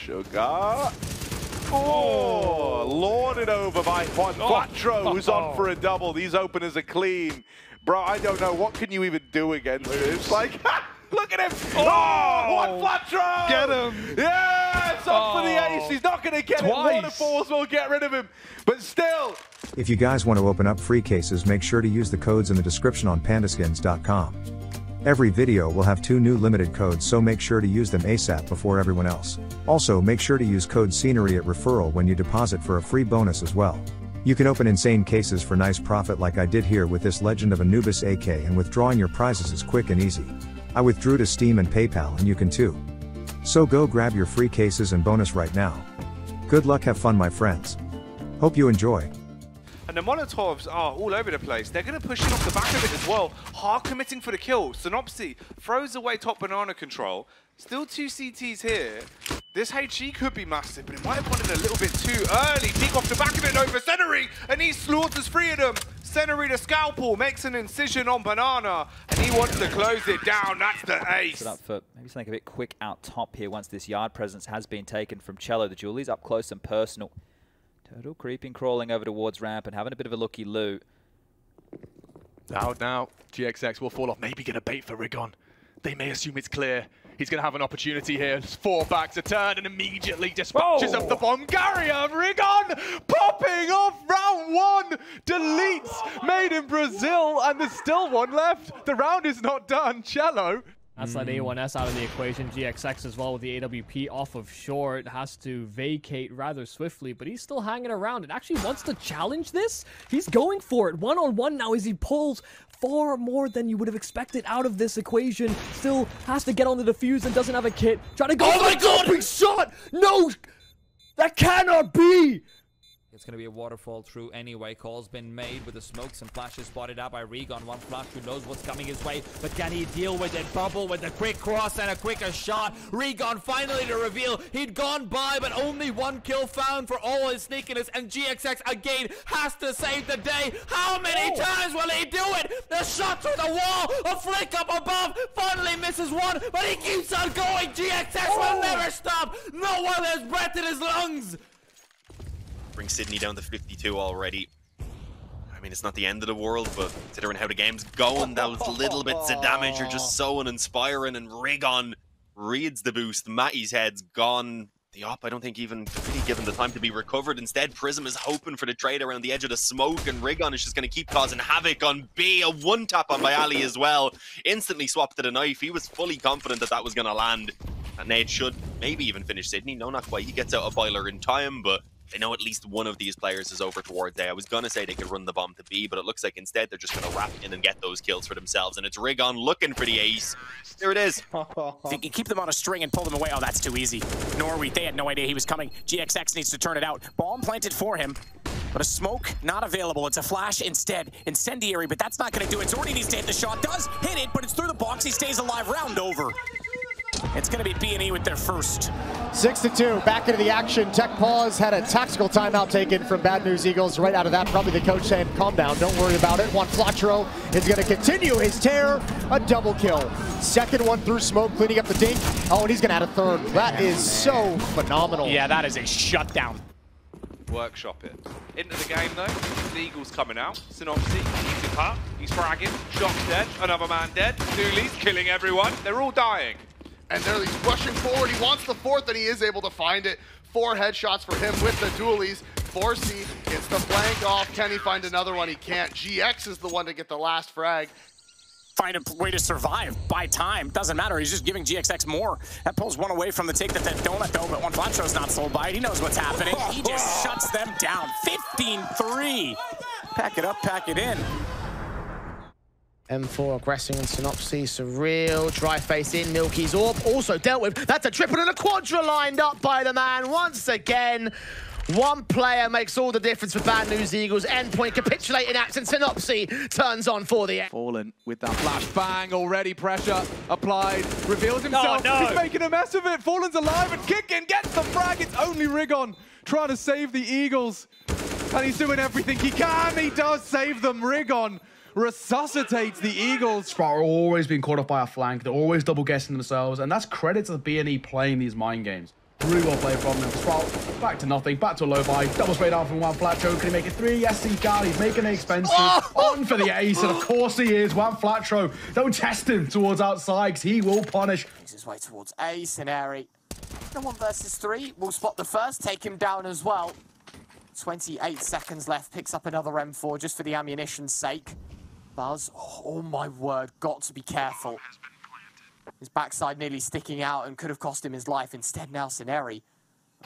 Sugar. Oh, oh. lorded over by Juan oh. Flatro, who's on oh. for a double. These openers are clean. Bro, I don't know. What can you even do against this? Like, look at him. Oh, Juan Flatro. Get him. Yeah, it's up for the Oh. ace. He's not going to get Twice. it. Waterfalls will get rid of him. But still, If you guys want to open up free cases, make sure to use the codes in the description on pandaskins.com. Every video will have two new limited codes, so make sure to use them ASAP before everyone else. Also, make sure to use code scenery at referral when you deposit for a free bonus as well. You can open insane cases for nice profit like I did here with this Legend of Anubis AK and withdrawing your prizes is quick and easy. I withdrew to Steam and PayPal and you can too. So go grab your free cases and bonus right now. Good luck, have fun my friends. Hope you enjoy. And the Molotovs are all over the place. They're going to push in off the back of it as well. Hard committing for the kill. Synopsy throws away top banana control. Still two CTs here. This HG could be massive, but it might have gone in a little bit too early. Peek off the back of it over Senary, and he slaughters three of them. Senary the scalpel makes an incision on Banana, and he wants to close it down. That's the ace. Up for maybe something a bit quick out top here once this yard presence has been taken from Cello. The Julie's up close and personal. Turtle creeping, crawling over towards ramp and having a bit of a looky loo. Out now. GXX will fall off. Maybe get a bait for Rigon. They may assume it's clear. He's going to have an opportunity here. Four back to turn and immediately dispatches Whoa. of the bomb. Garia Rigon popping off round one. Deletes made in Brazil and there's still one left. The round is not done. Cello. That's let hmm. A1S out of the equation. GXX as well with the AWP off of short has to vacate rather swiftly, but he's still hanging around and actually wants to challenge this. He's going for it one on one now as he pulls far more than you would have expected out of this equation. Still has to get on the defuse and doesn't have a kit. Trying to go. Oh my god! Big shot! No! That cannot be! It's going to be a waterfall through anyway. Call's been made with the smokes and flashes spotted out by Rigon. One flash who knows what's coming his way, but can he deal with it? Bubble with a quick cross and a quicker shot. Rigon finally to reveal he'd gone by, but only one kill found for all his sneakiness. And GXX again has to save the day. How many oh. times will he do it? The shot through the wall, a flick up above, finally misses one, but he keeps on going. GXX will oh. never stop. No one has breath in his lungs. Bring Sydney down to 52 already. I mean, it's not the end of the world, but considering how the game's going, those little bits of damage are just so uninspiring. And Rigon reads the boost. Matty's head's gone. The op, I don't think even really given the time to be recovered. Instead, Prism is hoping for the trade around the edge of the smoke, and Rigon is just going to keep causing havoc on B. A one tap on Bayali as well. Instantly swapped to the knife. He was fully confident that that was going to land. And Nade should maybe even finish Sydney. No, not quite. He gets out a boiler in time, but they know at least one of these players is over towards A. I was going to say they could run the bomb to B, but it looks like instead they're just going to wrap in and get those kills for themselves. And it's Rigon looking for the ace. There it is. If you can keep them on a string and pull them away, oh, that's too easy. Norway, they had no idea he was coming. GXX needs to turn it out. Bomb planted for him. But a smoke not available. It's a flash instead. Incendiary, but that's not going to do it. Zordy needs to hit the shot. Does hit it, but it's through the box. He stays alive. Round over. It's going to be BNE with their first. Six to two, back into the action. Tech pause had a tactical timeout taken from Bad News Eagles. Right out of that, probably the coach saying, "Calm down, don't worry about it." Juan Flatro is going to continue his tear, a double kill. Second one through smoke, cleaning up the dink. Oh, and he's going to add a third. That is so phenomenal. Yeah, that is a shutdown. workshop it. Into the game though, the Eagles coming out. Synopsy, he's in cut, he's fragging, shot's dead, another man dead, Dooley's killing everyone, they're all dying. And there he's rushing forward. He wants the fourth, and he is able to find it. Four headshots for him with the dualies. 4C gets the flank off. Can he find another one? He can't. GX is the one to get the last frag. Find a way to survive. by time. Doesn't matter. He's just giving GXX more. That pulls one away from the take that that donut, though, but Juan Flatro's not sold by it. He knows what's happening. He just shuts them down. 15-3. Pack it up, pack it in. M4 aggressing on Synopsy, Surreal, dry face in, Milky's Orb, also dealt with. That's a triple and a quadra lined up by the man once again. One player makes all the difference for Bad News Eagles. Endpoint capitulating action. Synopsy turns on for the end. Fallen with that flash bang already. Pressure applied. Reveals himself. no. He's making a mess of it. Fallen's alive and kicking. Gets the frag. It's only Rigon trying to save the Eagles. And he's doing everything he can. He does save them. Rigon resuscitates the Eagles. Sprout are always being caught up by a flank. They're always double guessing themselves, and that's credit to the BNE playing these mind games. Really well played from them. Sprout, back to nothing, back to a low buy. Double straight down from Juan Flatro. Can he make it three? Yes, he can. He's making it expensive. On for the ace, and of course he is. Juan Flatro. Don't test him towards outside, 'cause he will punish. Makes his way towards A, Sineri. No one versus three. We'll spot the first, take him down as well. 28 seconds left, picks up another M4 just for the ammunition's sake. Buzz, oh, oh my word, got to be careful. His backside nearly sticking out and could have cost him his life. Instead, now Sineri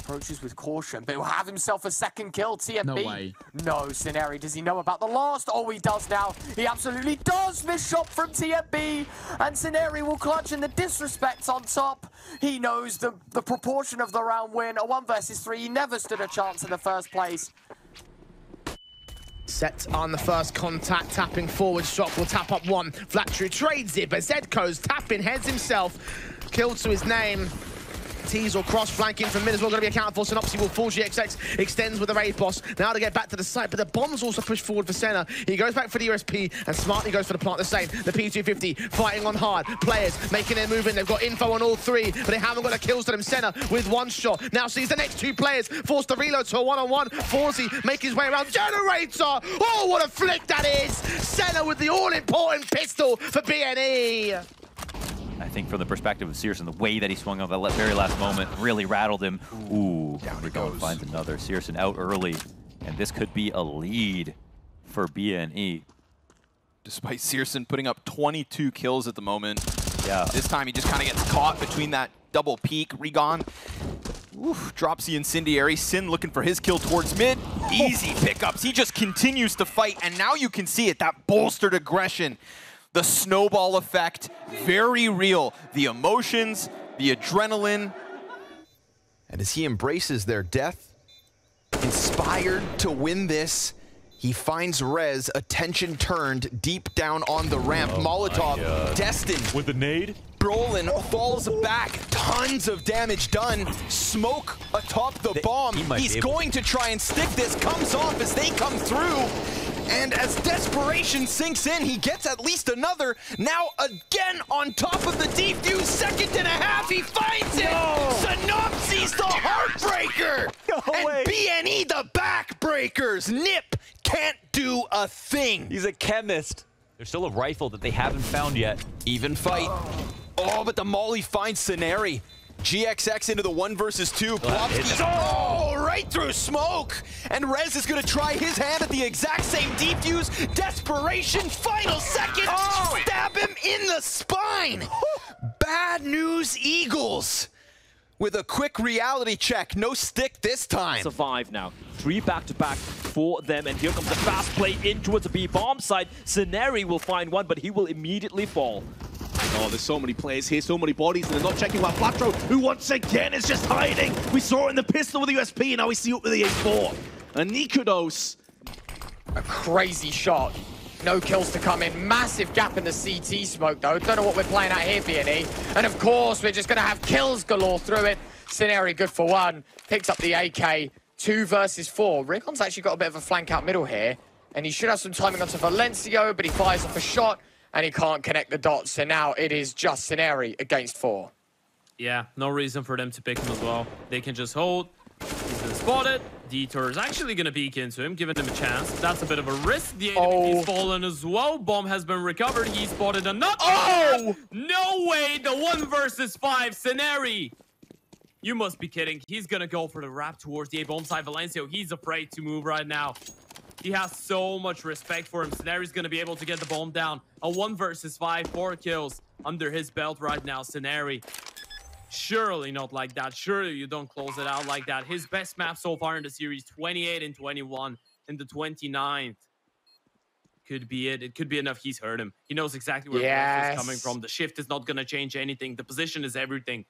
approaches with caution, but will have himself a second kill. TMB. No way. No, Sineri. Does he know about the last? Oh, he does now. He absolutely does. Miss shot from TMB. And Sineri will clutch in the disrespect on top. He knows the, the proportion of the round win. A one versus three. He never stood a chance in the first place. Set on the first contact, tapping forward, Shock will tap up one. Flattery trades it, but Zedko's tapping heads himself. Kill to his name. Tease or cross flanking from mid as well going to be accounted for. Synopsy will fall. GXX extends with the raid boss. Now to get back to the site, but the bombs also push forward for Senna. He goes back for the USP and smartly goes for the plant the same. The P250 fighting on hard. Players making their move in. They've got info on all three, but they haven't got the kills to them. Senna with one shot. Now sees the next two players forced to reload to a one-on-one. Forsey make his way around. Generator! Oh, what a flick that is! Senna with the all-important pistol for BNE. I think from the perspective of Searson, the way that he swung on that very last moment really rattled him. Ooh, Down Rigon finds another. Searson out early, and this could be a lead for BNE. Despite Searson putting up 22 kills at the moment. Yeah. This time he just kind of gets caught between that double peak. Rigon Oof, drops the incendiary. Sin looking for his kill towards mid. Easy pickups. He just continues to fight, and now you can see it, that bolstered aggression. The snowball effect, very real. The emotions, the adrenaline. And as he embraces their death, inspired to win this, he finds Rez, attention turned deep down on the ramp. Molotov destined. With the nade? Brollan falls back, tons of damage done. Smoke atop the bomb. he He's going to try and stick this, comes off as they come through. And as desperation sinks in, he gets at least another. Now again on top of the defuse, second and a half, he finds it! Synopsis the heartbreaker! and BNE the backbreakers! Nip can't do a thing! He's a chemist. There's still a rifle that they haven't found yet. Even fight. Oh, oh but the Molly finds Scenari. GXX into the one versus two. Oh, right through smoke. And Rez is going to try his hand at the exact same defuse. Desperation, final second. Oh, Stab him in the spine. Bad news, Eagles. With a quick reality check. No stick this time. Survive now. Three back-to-back for them, and here comes the fast play in towards the B bomb side. Scenari will find one, but he will immediately fall. Oh, there's so many players here, so many bodies, and they're not checking out Flatro, who once again is just hiding. We saw it in the pistol with the USP, and now we see it with the A4. And Nikodos. A crazy shot. No kills to come in. Massive gap in the CT smoke, though. Don't know what we're playing at here, BNE. And of course, we're just going to have kills galore through it. Scenario good for one. Picks up the AK. Two versus four. Rigon's actually got a bit of a flank out middle here. And he should have some timing onto Valencio, but he fires off a shot, and he can't connect the dots. So now it is just Scenari against four. Yeah, no reason for them to pick him as well. They can just hold. He's been spotted. Detour is actually going to peek into him, giving him a chance. That's a bit of a risk. The oh. AWP's fallen as well. Bomb has been recovered. He spotted another. Oh! No way! The one versus five. Scenari. You must be kidding. He's going to go for the wrap towards the A-bomb side. Valencio, he's afraid to move right now. He has so much respect for him. Scenari's going to be able to get the bomb down. A one versus five, four kills under his belt right now. Scenari. Surely not like that. Surely you don't close it out like that. His best map so far in the series, 28 and 21 in the 29th. Could be it. It could be enough. He's heard him. He knows exactly where yes. is coming from. The shift is not going to change anything. The position is everything.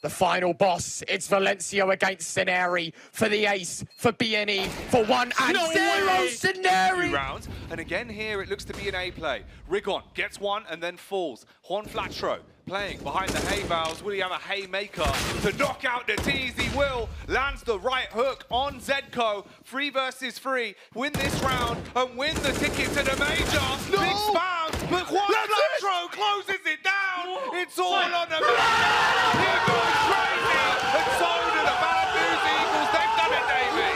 The final boss, it's Valencio against Scenari for the ace, for BNE, for one and No zero! Rounds, and again here it looks to be an A play. Rigon gets one and then falls. Juan Flatro playing behind the hay bales. Will he have a haymaker to knock out the tease? He will. Lands the right hook on Zedko. Three versus three. Win this round and win the ticket to the major. Big spam, but Juan Flatro closes it down. It's all on the man. Here goes crazy. And so do the bad news Eagles. They've done it, Davey.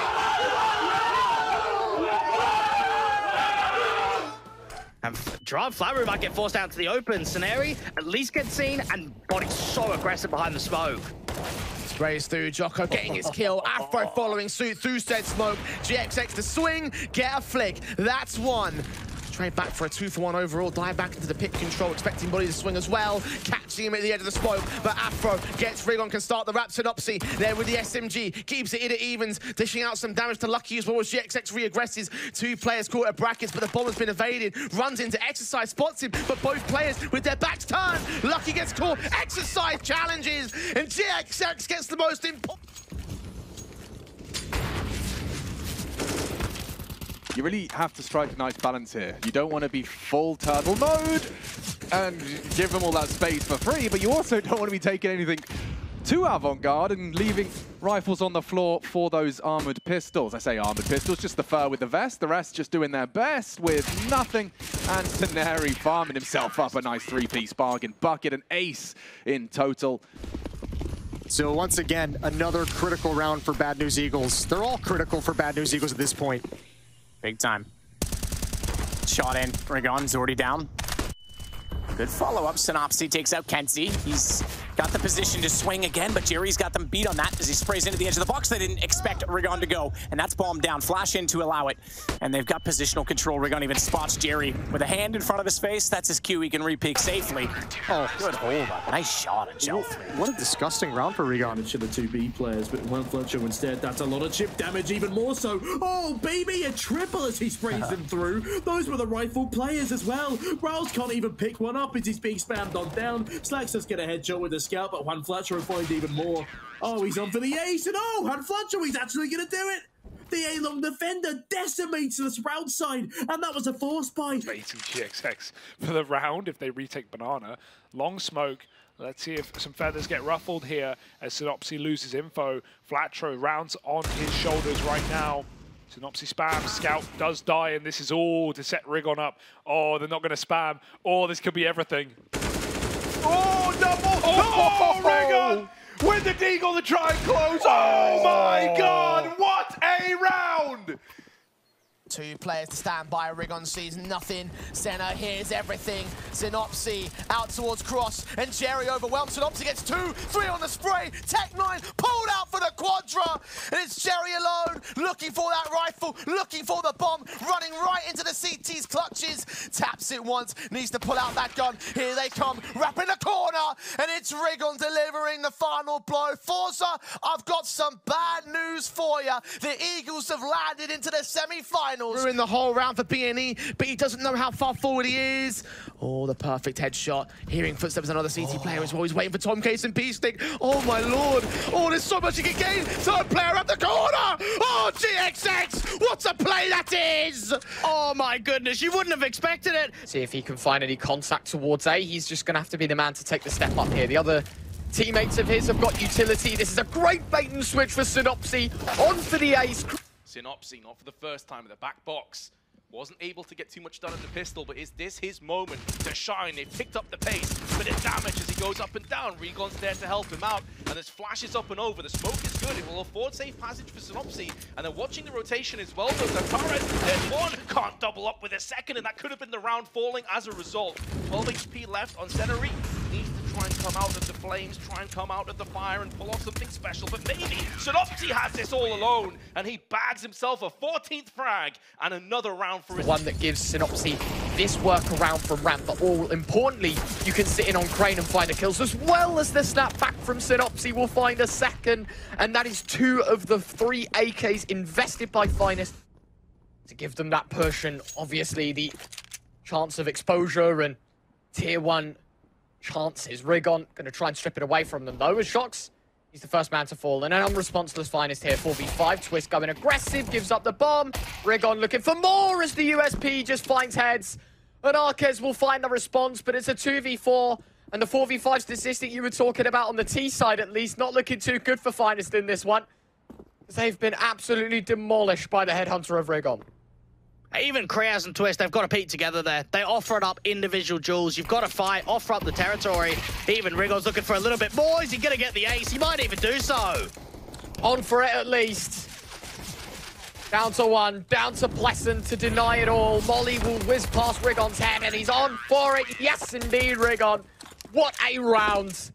And Gerard might get forced out to the open. Soneri at least gets seen, and body so aggressive behind the smoke. Sprays through, Jocko getting his kill, Afro following suit through said smoke, GXX to swing, get a flick, that's one. Trade back for a two for one overall. Dive back into the pit control, expecting Body to swing as well. Catching him at the edge of the smoke, but Afro gets Rigon, can start the Rap Synopsy there with the SMG. Keeps it in at evens, dishing out some damage to Lucky as well as GXX re-aggresses. Two players caught at brackets, but the bomb has been evaded. Runs into Exercise, spots him, but both players with their backs turned. Lucky gets caught, Exercise challenges, and GXX gets the most important. You really have to strike a nice balance here. You don't want to be full turtle mode and give them all that space for free, but you also don't want to be taking anything too avant-garde and leaving rifles on the floor for those armored pistols. I say armored pistols, just the fur with the vest, the rest just doing their best with nothing. And Teneri farming himself up a nice three-piece bargain. Bucket and ace in total. So once again, another critical round for Bad News Eagles. They're all critical for Bad News Eagles at this point. Big time. Shot in. Rigon's already down. Good follow-up. Synopsy takes out Kenzie. He's got the position to swing again, but Jerry's got them beat on that as he sprays into the edge of the box. They didn't expect Rigon to go, and that's bombed down. Flash in to allow it, and they've got positional control. Rigon even spots Jerry with a hand in front of his face. That's his cue. He can repeak safely. Oh, good hold up. Nice shot on Shelf. What a disgusting round for Rigon. Damage to the two B players, but Juan Flatro instead. That's a lot of chip damage, even more so. Oh, BB, a triple as he sprays them through. Those were the rifle players as well. Rouse can't even pick one up as he's being spammed on down. Slacks does get a headshot with the scout, but Juan Flatro will find even more. Oh, he's on for the ace, and oh, Juan Flatro, he's actually going to do it. The A-long defender decimates the sprout side, and that was a force buy. Baiting GXX for the round if they retake Banana. Long smoke. Let's see if some feathers get ruffled here as Synopsy loses info. Flatro rounds on his shoulders right now. Synopsy spam, Scout does die, and this is all to set Rigon up. Oh, they're not going to spam. Oh, this could be everything. Oh, double! Oh, oh! With the deagle to try and close. Oh my god, what a round! Two players to stand by. Rigon sees nothing. Senna hears everything. Synopsy out towards Cross. And Jerry overwhelmed. Synopsy gets two, three on the spray. Tech9 pulled out for the Quadra. And it's Jerry alone looking for that rifle, looking for the bomb, running right into the CT's clutches. Taps it once, needs to pull out that gun. Here they come, wrapping the corner. And it's Rigon delivering the final blow. Forza, I've got some bad news for you. The Eagles have landed into the semi-finals. Ruined the whole round for BNE, but he doesn't know how far forward he is. Oh, the perfect headshot. Hearing footsteps, another CT player as well. He's waiting for Tom Case and P-Stick. Oh, my lord. Oh, there's so much he can gain. Third player up the corner. Oh, GXX. What a play that is. Oh, my goodness. You wouldn't have expected it. See if he can find any contact towards A. He's just going to have to be the man to take the step up here. The other teammates of his have got utility. This is a great bait and switch for Synopsy. On for the ace. Synopsy, not for the first time in the back box. Wasn't able to get too much done at the pistol, but is this his moment to shine? They've picked up the pace, but it damage as he goes up and down. Rigon's there to help him out, and there's flashes up and over. The smoke is good. It will afford safe passage for Synopsy, and they're watching the rotation as well, though. Tatares, there's one, can't double up with a second, and that could have been the round falling as a result. 12 HP left on Seneri. Try and come out of the flames, try and come out of the fire and pull off something special, but maybe Synopsy has this all alone, and he bags himself a 14th frag and another round for his one that gives Synopsy this workaround from Ramp, but all importantly, you can sit in on Crane and find the kills, as well as the snap back from Synopsy will find a second, and that is two of the three AKs invested by Finest to give them that push, and obviously the chance of exposure and tier one chances. Rigon going to try and strip it away from them, though, Shocks He's the first man to fall, and an unresponseless finest here. 4v5, Twist going aggressive, gives up the bomb. Rigon looking for more as the USP just finds heads. And Arquez will find the response, but it's a 2v4. And the 4v5 statistic you were talking about on the T side, at least, not looking too good for finest in this one. They've been absolutely demolished by the headhunter of Rigon. Even Kreas and Twist, they've got to peek together there. They offer it up individual jewels. You've got to fight, offer up the territory. Even Rigon's looking for a little bit more. Is he going to get the ace? He might even do so. On for it at least. Down to one, down to Pleasant to deny it all. Molly will whiz past Rigon's head and he's on for it. Yes, indeed, Rigon. What a round.